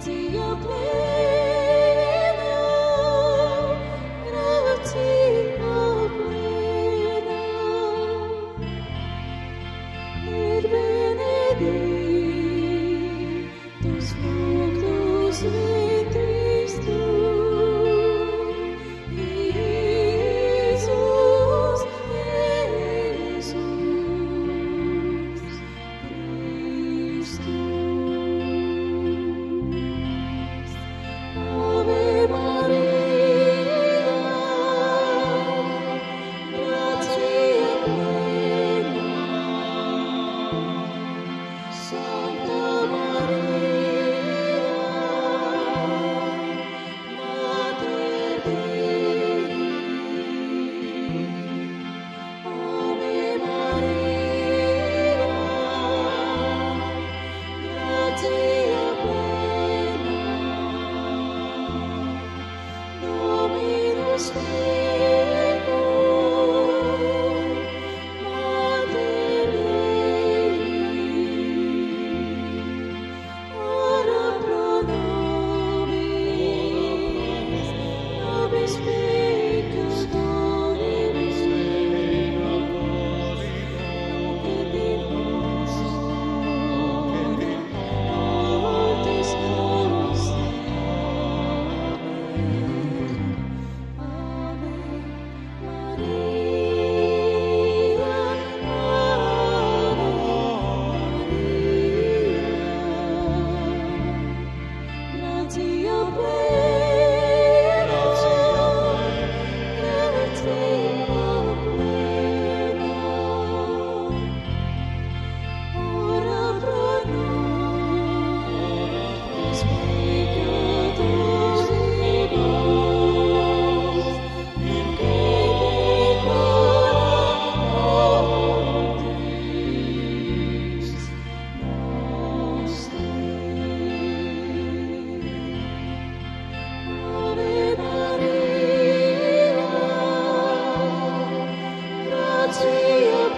to you, place.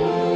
Lord.